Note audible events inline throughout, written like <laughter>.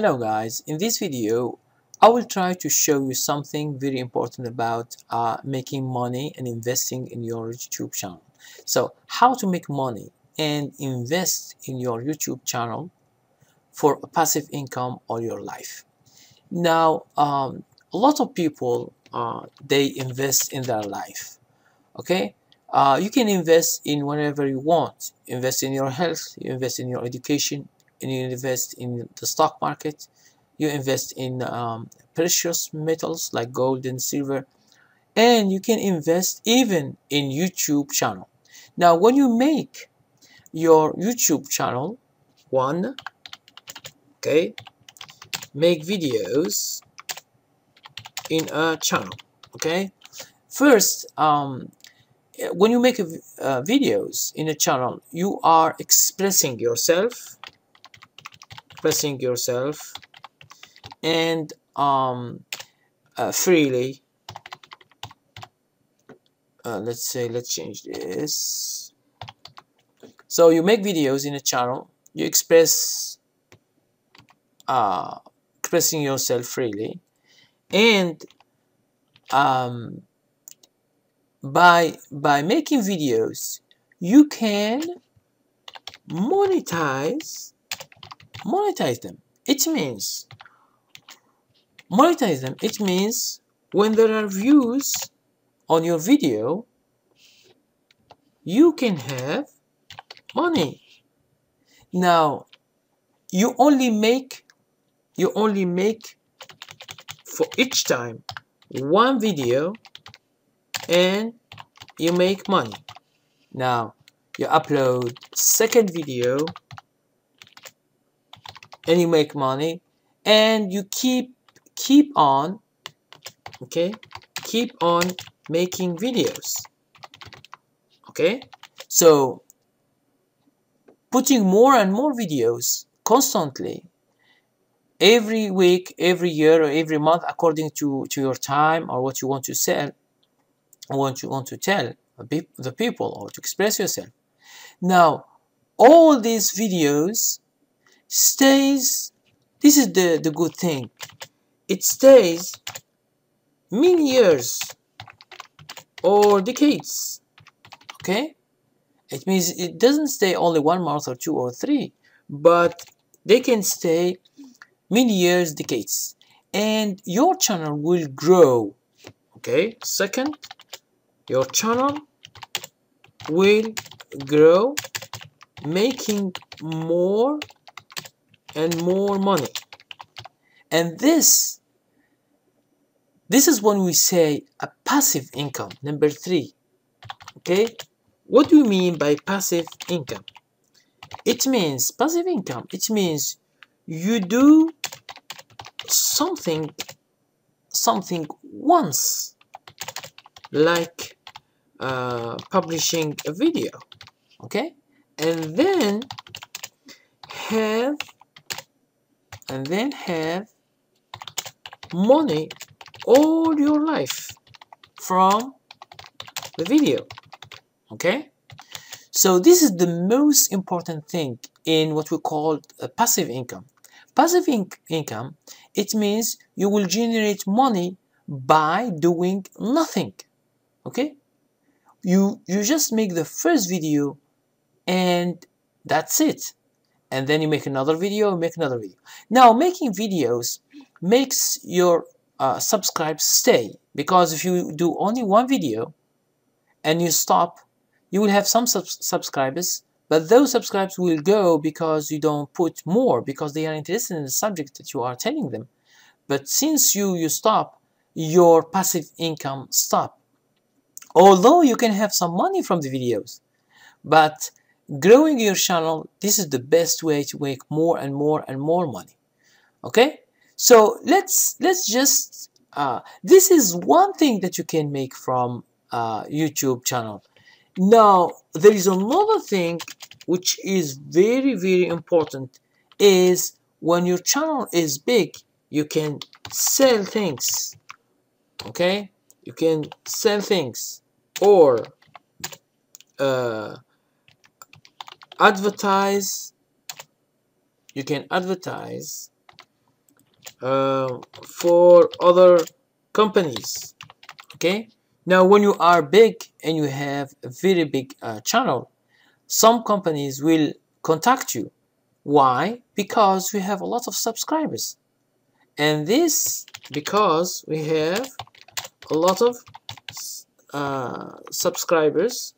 Hello guys, in this video I will try to show you something very important about uh, making money and investing in your YouTube channel. So how to make money and invest in your YouTube channel for a passive income all your life. Now um, a lot of people uh, they invest in their life okay uh, you can invest in whatever you want invest in your health invest in your education and you invest in the stock market. You invest in um, precious metals like gold and silver. And you can invest even in YouTube channel. Now when you make your YouTube channel one okay make videos in a channel okay? First um, when you make a, uh, videos in a channel you are expressing yourself expressing yourself and um, uh, freely. Uh, let's say let's change this. So you make videos in a channel. You express uh, expressing yourself freely. And um, by by making videos you can monetize monetize them. It means monetize them. It means when there are views on your video you can have money. Now you only make you only make for each time one video and you make money. Now you upload second video and you make money and you keep keep on okay keep on making videos okay? So putting more and more videos constantly every week every year or every month according to to your time or what you want to sell or what you want to tell the people or to express yourself. Now all these videos stays this is the the good thing. It stays many years or decades okay? It means it doesn't stay only one month or two or three but they can stay many years decades. And your channel will grow okay? Second your channel will grow making more and more money. And this this is when we say a passive income number three okay? What do you mean by passive income? It means passive income it means you do something something once like uh, publishing a video okay? And then have and then have money all your life from the video okay? So this is the most important thing in what we call passive income. Passive in income it means you will generate money by doing nothing okay? You you just make the first video and that's it and then you make another video make another video. Now making videos makes your uh, subscribes stay because if you do only one video and you stop you will have some sub subscribers but those subscribers will go because you don't put more because they are interested in the subject that you are telling them. But since you you stop your passive income stop. Although you can have some money from the videos but growing your channel this is the best way to make more and more and more money. Okay? So let's let's just uh, this is one thing that you can make from uh, YouTube channel. Now there is another thing which is very very important is when your channel is big you can sell things. Okay? You can sell things. Or uh, advertise you can advertise uh, for other companies okay? Now when you are big and you have a very big uh, channel some companies will contact you. Why? Because we have a lot of subscribers. And this because we have a lot of uh, subscribers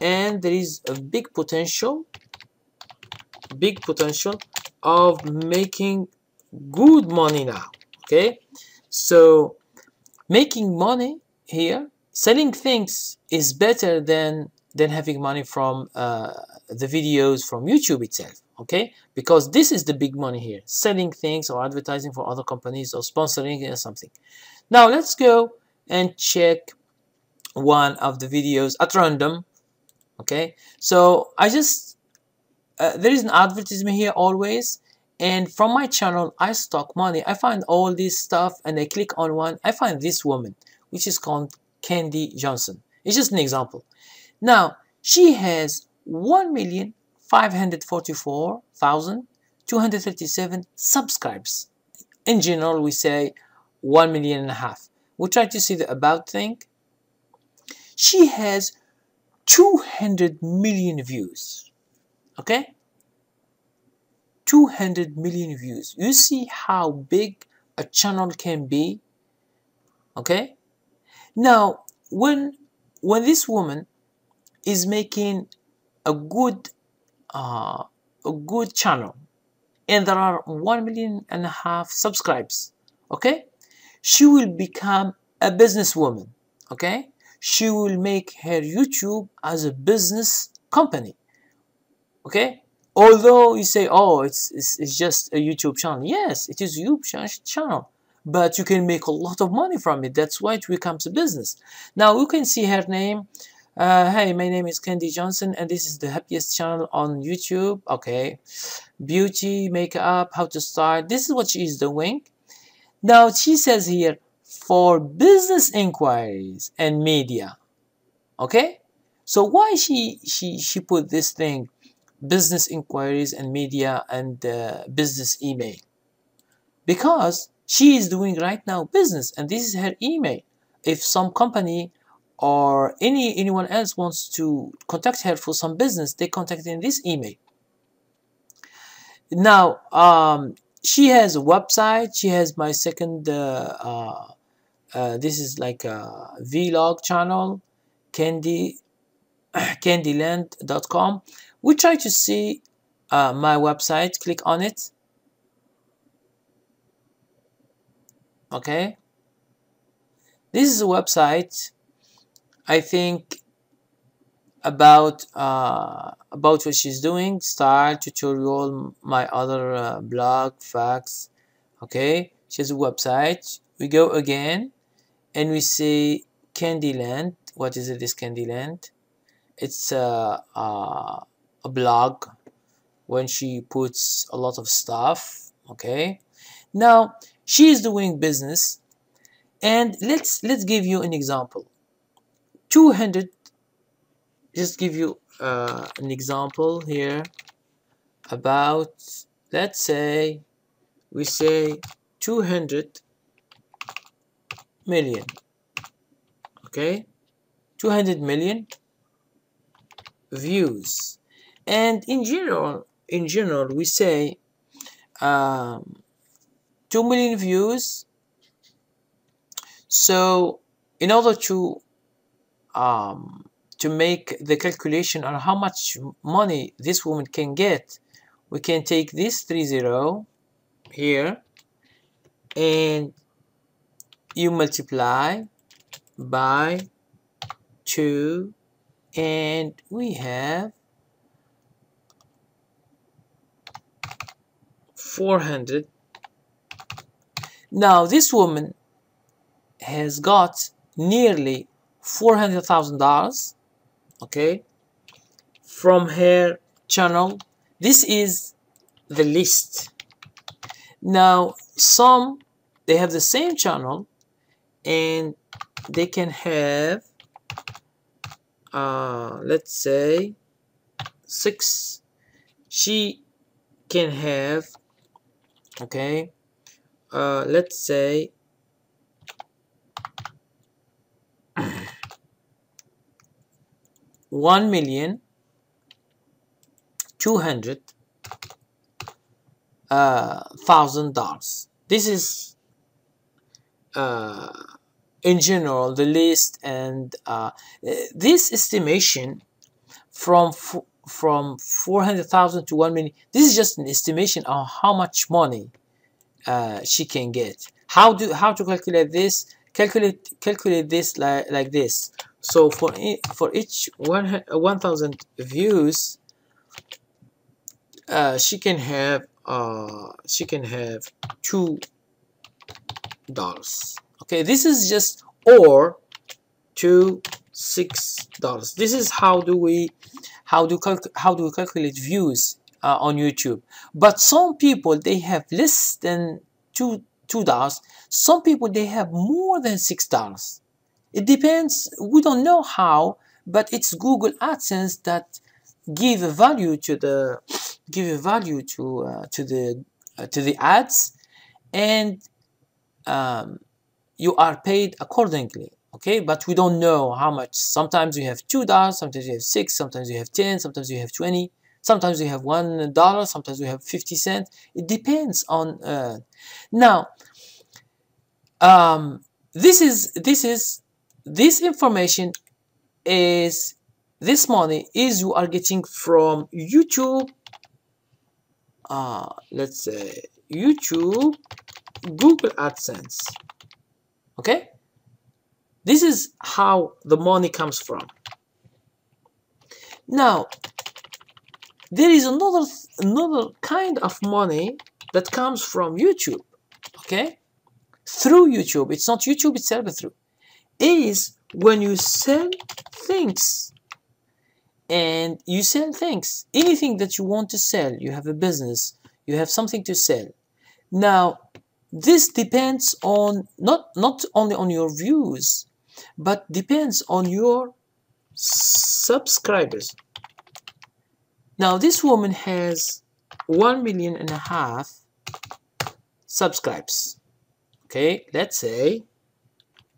and there is a big potential big potential of making good money now okay? So making money here selling things is better than than having money from uh, the videos from YouTube itself okay? Because this is the big money here selling things or advertising for other companies or sponsoring or something. Now let's go and check one of the videos at random okay? So I just uh, there is an advertisement here always and from my channel I stock money. I find all this stuff and I click on one. I find this woman which is called Kandee Johnson. It's just an example. Now she has 1,544,237 subscribes in general we say 1 million and a half. We try to see the about thing. She has 200 million views okay? 200 million views. You see how big a channel can be okay? Now when when this woman is making a good uh, a good channel and there are one million and a half subscribes okay? She will become a businesswoman okay she will make her YouTube as a business company. Okay? Although you say oh it's, it's, it's just a YouTube channel. Yes it is a YouTube channel but you can make a lot of money from it. That's why it becomes a business. Now you can see her name. Uh, hey my name is Kandee Johnson and this is the happiest channel on YouTube. Okay. Beauty makeup how to start. This is what she is doing. Now she says here for business inquiries and media okay? So why she she she put this thing business inquiries and media and uh, business email? Because she is doing right now business and this is her email. If some company or any anyone else wants to contact her for some business they contact in this email. Now um, she has a website. She has my second uh, uh, uh, this is like a vlog channel candy <clears throat> candyland.com we try to see uh, my website. Click on it. Okay? This is a website I think about uh, about what she's doing. Style tutorial my other uh, blog facts. Okay? She has a website. We go again and we say Candyland. What is it this Candyland? It's a, a, a blog when she puts a lot of stuff okay? Now she is doing business and let's let's give you an example. 200 just give you uh, an example here about let's say we say 200 million. Okay? 200 million views. And in general in general we say um, 2 million views. So in order to um, to make the calculation on how much money this woman can get we can take this 30 here and you multiply by 2 and we have 400 now this woman has got nearly $400,000 okay from her channel. This is the list. Now some they have the same channel and they can have uh, let's say six she can have okay uh, let's say <clears throat> one million two hundred uh, thousand dollars. This is uh, in general the list and uh, this estimation from from 400,000 to 1 million this is just an estimation on how much money uh, she can get. How do how to calculate this? Calculate calculate this like, like this. So for for each one 1000 views uh, she can have uh, she can have two dollars. Okay this is just or to six dollars. This is how do we how do how do we calculate views uh, on YouTube. But some people they have less than two two dollars. Some people they have more than six dollars. It depends. We don't know how but it's Google AdSense that give a value to the give a value to uh, to the uh, to the ads. And um, you are paid accordingly okay? But we don't know how much. Sometimes you have two dollars sometimes you have six sometimes you have ten sometimes you have 20 sometimes you have one dollar sometimes you have 50 cents. It depends on uh, now um, this is this is this information is this money is you are getting from YouTube uh, let's say YouTube Google AdSense okay? This is how the money comes from. Now there is another another kind of money that comes from YouTube okay? Through YouTube. It's not YouTube itself through. Is when you sell things. And you sell things. Anything that you want to sell. You have a business. You have something to sell. Now this depends on not not only on your views but depends on your subscribers. Now this woman has one million and a half subscribes. Okay let's say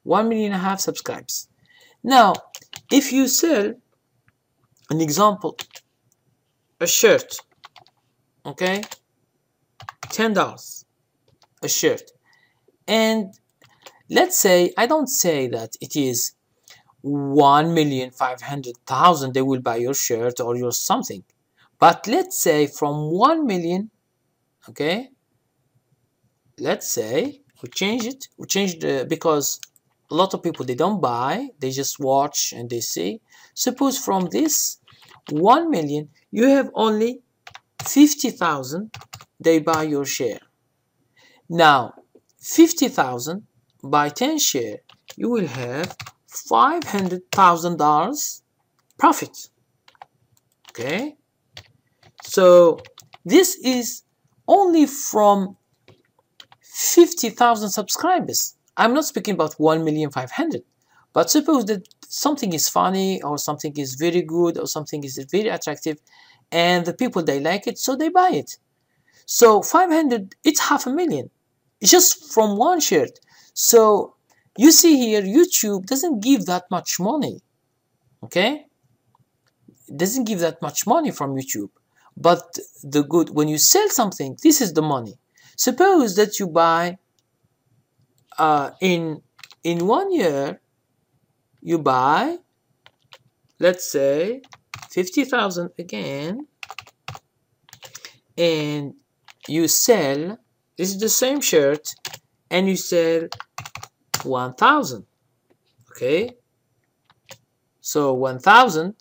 one million and a half subscribes. Now if you sell an example a shirt okay ten dollars a shirt and let's say I don't say that it is one million five hundred thousand they will buy your shirt or your something. But let's say from one million okay let's say we change it we change the because a lot of people they don't buy they just watch and they see. Suppose from this 1 million you have only 50,000 they buy your share now 50,000 by 10 share you will have $500,000 profit okay so this is only from 50,000 subscribers I'm not speaking about 1,500,000. But suppose that something is funny or something is very good or something is very attractive and the people, they like it, so they buy it. So 500, it's half a million. Just from one shirt. So you see here, YouTube doesn't give that much money. Okay? It doesn't give that much money from YouTube. But the good, when you sell something, this is the money. Suppose that you buy uh, in in one year you buy let's say 50,000 again and you sell this is the same shirt and you sell 1000 okay? So 1000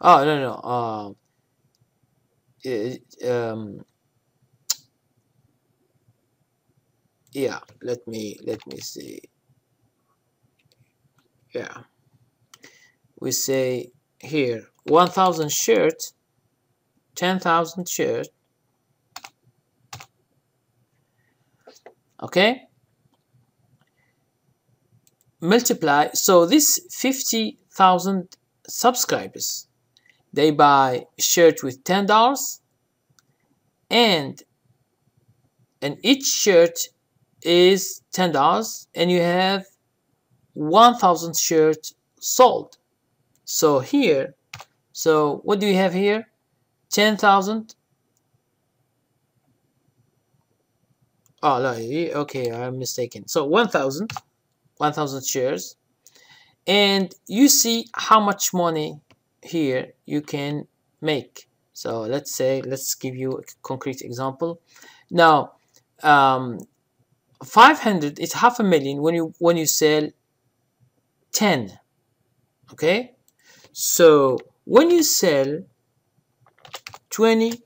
oh no no uh, it, um, yeah let me let me see. Yeah. We say here 1000 shirt 10,000 shirt okay? Multiply so this 50,000 subscribers they buy shirt with $10 and and each shirt is ten dollars and you have 1000 shirts sold. So here so what do you have here? 10,000 oh no okay I'm mistaken. So 1,000 1,000 shares. And you see how much money here you can make. So let's say let's give you a concrete example. Now um, 500 is half a million when you when you sell 10 okay? So when you sell 20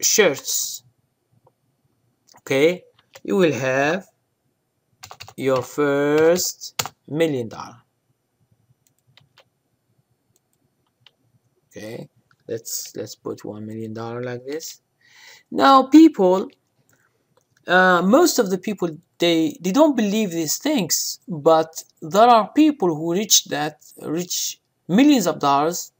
shirts. Okay you will have your first million dollar. Okay let's let's put one million dollar like this. Now people uh, most of the people they they don't believe these things but there are people who reach that reach millions of dollars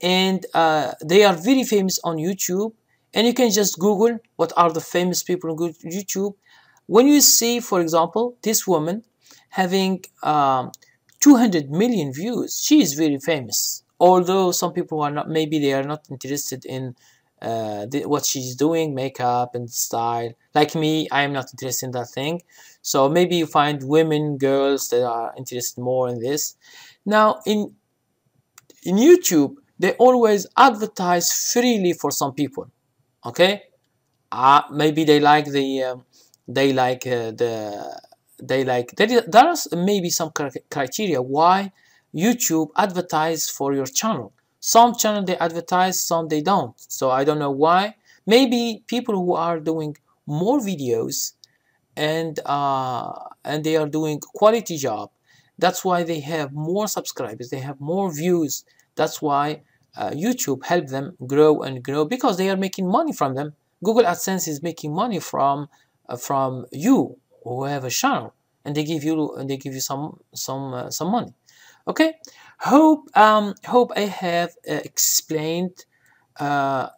and uh, they are very famous on YouTube and you can just google what are the famous people on YouTube. When you see for example this woman having um, 200 million views she is very famous. Although some people are not maybe they are not interested in uh, the, what she's doing makeup and style. Like me I am not interested in that thing. So maybe you find women girls that are interested more in this. Now in in YouTube they always advertise freely for some people okay? Uh, maybe they like the um, they like uh, the they like there, there's maybe some criteria why YouTube advertise for your channel. Some channel they advertise some they don't. So I don't know why. Maybe people who are doing more videos and uh, and they are doing quality job that's why they have more subscribers they have more views. That's why uh, YouTube help them grow and grow because they are making money from them. Google AdSense is making money from uh, from you who have a channel and they give you and they give you some some uh, some money. Okay? Hope um hope i have uh, explained uh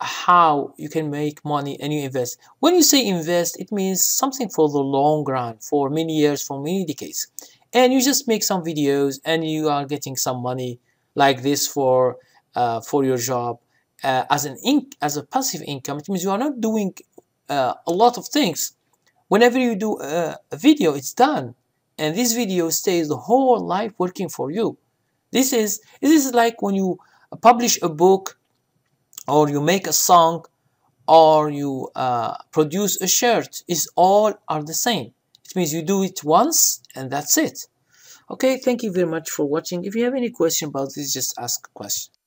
how you can make money and you invest. When you say invest it means something for the long run for many years for many decades. And you just make some videos and you are getting some money like this for uh, for your job uh, as an ink as a passive income it means you are not doing uh, a lot of things. Whenever you do a, a video it's done. And this video stays the whole life working for you. This is this is like when you publish a book or you make a song or you uh, produce a shirt. Is all are the same. It means you do it once and that's it. Okay thank you very much for watching. If you have any question about this just ask a question